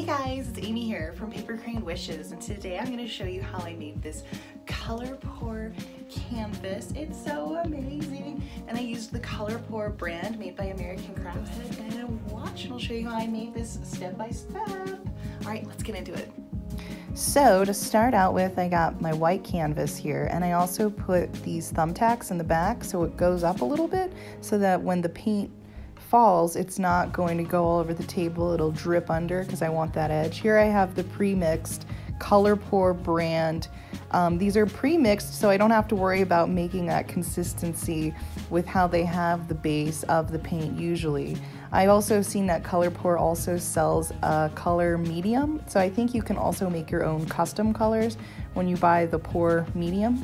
Hey guys, it's Amy here from Paper Crane Wishes and today I'm going to show you how I made this color pour canvas. It's so amazing and I used the color pour brand made by American Crafts and watch and I'll show you how I made this step by step. Alright, let's get into it. So to start out with, I got my white canvas here and I also put these thumbtacks in the back so it goes up a little bit so that when the paint falls, it's not going to go all over the table. It'll drip under because I want that edge. Here I have the pre-mixed Color Pour brand. Um, these are pre-mixed, so I don't have to worry about making that consistency with how they have the base of the paint usually. I've also seen that Color Pour also sells a color medium, so I think you can also make your own custom colors when you buy the pour medium.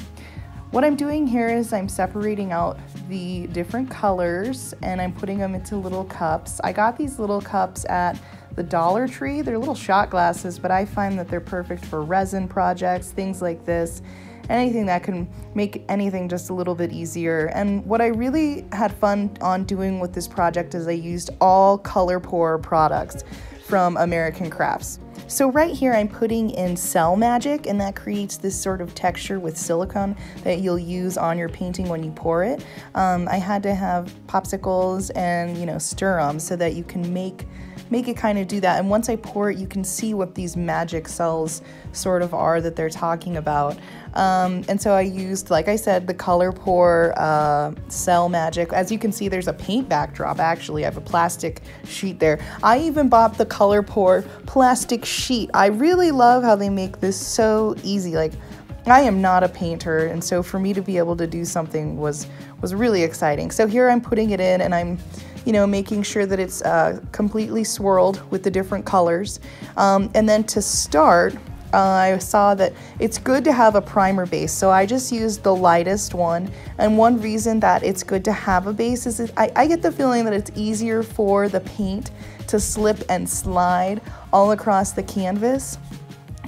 What I'm doing here is I'm separating out the different colors and I'm putting them into little cups. I got these little cups at the Dollar Tree. They're little shot glasses, but I find that they're perfect for resin projects, things like this, anything that can make anything just a little bit easier. And what I really had fun on doing with this project is I used all color pour products from American Crafts. So right here I'm putting in Cell Magic and that creates this sort of texture with silicone that you'll use on your painting when you pour it. Um, I had to have popsicles and you know stir them so that you can make make it kind of do that. And once I pour it, you can see what these magic cells sort of are that they're talking about. Um, and so I used, like I said, the color pour uh, cell magic. As you can see, there's a paint backdrop. Actually, I have a plastic sheet there. I even bought the color pour plastic sheet. I really love how they make this so easy. Like I am not a painter, and so for me to be able to do something was was really exciting. So here I'm putting it in, and I'm you know, making sure that it's uh, completely swirled with the different colors. Um, and then to start, uh, I saw that it's good to have a primer base. So I just used the lightest one. And one reason that it's good to have a base is I, I get the feeling that it's easier for the paint to slip and slide all across the canvas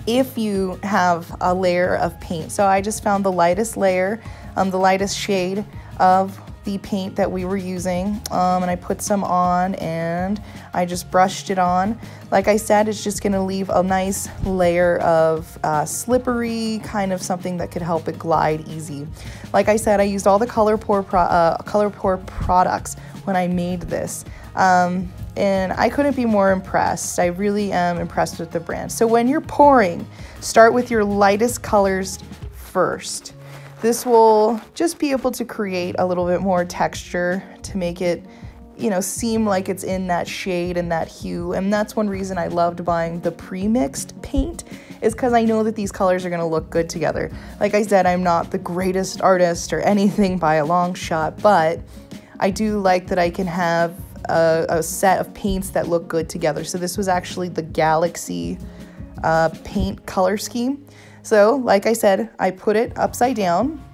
if you have a layer of paint. So I just found the lightest layer, um, the lightest shade of the paint that we were using um, and I put some on and I just brushed it on. Like I said, it's just gonna leave a nice layer of uh, slippery, kind of something that could help it glide easy. Like I said, I used all the Color Pour, pro uh, Color Pour products when I made this. Um, and I couldn't be more impressed. I really am impressed with the brand. So when you're pouring, start with your lightest colors first. This will just be able to create a little bit more texture to make it, you know, seem like it's in that shade and that hue. And that's one reason I loved buying the pre-mixed paint is because I know that these colors are going to look good together. Like I said, I'm not the greatest artist or anything by a long shot, but I do like that I can have a, a set of paints that look good together. So this was actually the Galaxy uh, paint color scheme. So, like I said, I put it upside down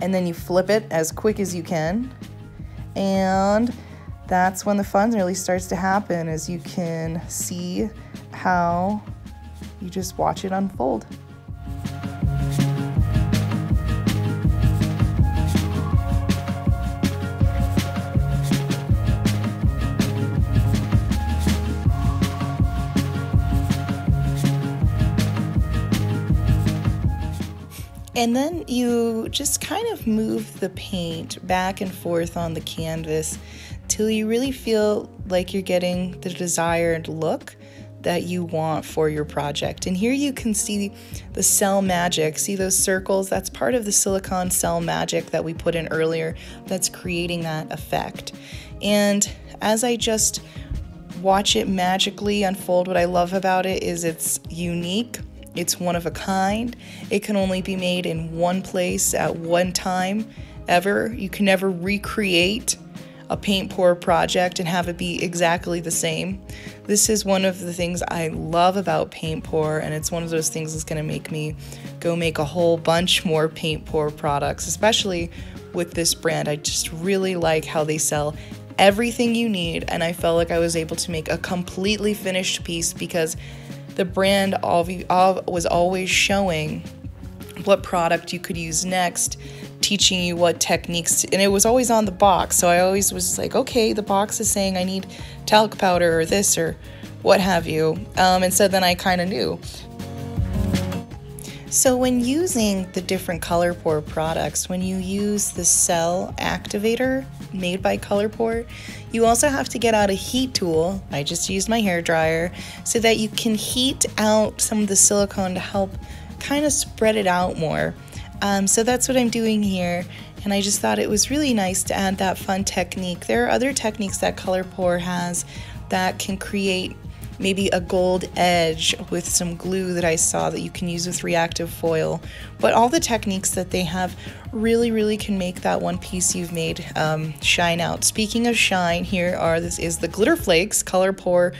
and then you flip it as quick as you can. And that's when the fun really starts to happen as you can see how you just watch it unfold. And then you just kind of move the paint back and forth on the canvas till you really feel like you're getting the desired look that you want for your project. And here you can see the cell magic. See those circles? That's part of the silicone cell magic that we put in earlier that's creating that effect. And as I just watch it magically unfold, what I love about it is it's unique it's one of a kind. It can only be made in one place at one time ever. You can never recreate a paint pour project and have it be exactly the same. This is one of the things I love about paint pour, and it's one of those things that's going to make me go make a whole bunch more paint pour products, especially with this brand. I just really like how they sell everything you need, and I felt like I was able to make a completely finished piece because the brand was always showing what product you could use next, teaching you what techniques, and it was always on the box. So I always was like, okay, the box is saying I need talc powder or this or what have you. Um, and so then I kind of knew. So when using the different Color Pour products, when you use the cell activator made by Color Pour, you also have to get out a heat tool. I just used my hair dryer so that you can heat out some of the silicone to help kind of spread it out more. Um, so that's what I'm doing here. And I just thought it was really nice to add that fun technique. There are other techniques that Color Pour has that can create maybe a gold edge with some glue that I saw that you can use with reactive foil. But all the techniques that they have really, really can make that one piece you've made um, shine out. Speaking of shine, here are this is the glitter flakes Color Pour.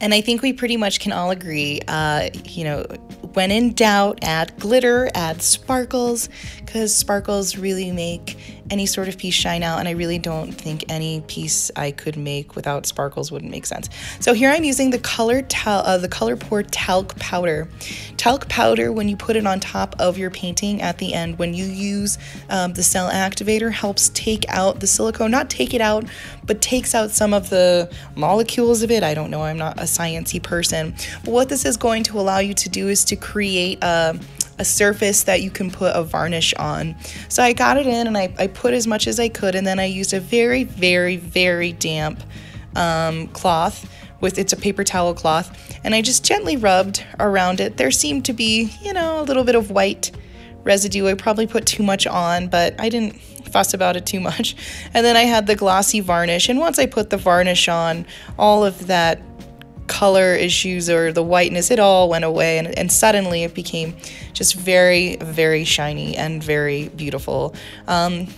And I think we pretty much can all agree, uh, you know, when in doubt, add glitter, add sparkles, because sparkles really make any sort of piece shine out. And I really don't think any piece I could make without sparkles wouldn't make sense. So here I'm using the color tal- uh, the Color Pour talc powder. Talc powder, when you put it on top of your painting at the end, when you use um, the cell activator, helps take out the silicone. Not take it out, but takes out some of the molecules of it. I don't know. I'm not a sciencey person. But what this is going to allow you to do is to create a, a surface that you can put a varnish on. So I got it in and I, I put as much as I could and then I used a very, very, very damp um, cloth with it's a paper towel cloth and I just gently rubbed around it. There seemed to be, you know, a little bit of white residue. I probably put too much on, but I didn't fuss about it too much. And then I had the glossy varnish and once I put the varnish on, all of that color issues or the whiteness, it all went away, and, and suddenly it became just very, very shiny and very beautiful. Um,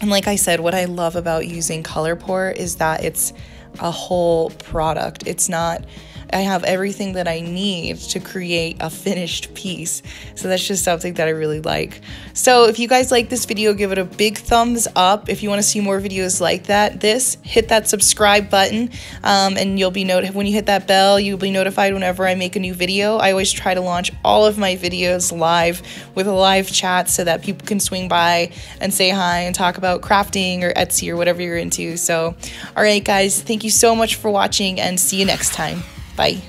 and like I said, what I love about using Color Pour is that it's a whole product. It's not I have everything that I need to create a finished piece. So that's just something that I really like. So if you guys like this video, give it a big thumbs up. If you want to see more videos like that, this, hit that subscribe button um, and you'll be notified when you hit that bell, you'll be notified whenever I make a new video. I always try to launch all of my videos live with a live chat so that people can swing by and say hi and talk about crafting or Etsy or whatever you're into. So, all right, guys, thank you so much for watching and see you next time. Bye.